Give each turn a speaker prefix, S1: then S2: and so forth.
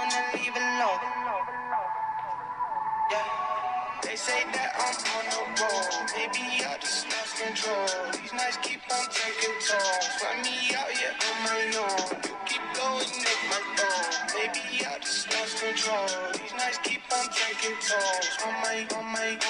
S1: wanna leave alone. Yeah. They say that I'm on the road. Maybe I just lost control. These nights keep on taking tolls. Find me out here on my own. You keep going, make my phone. Maybe I just lost control. These nights keep on taking tolls. On my, on my, on my own.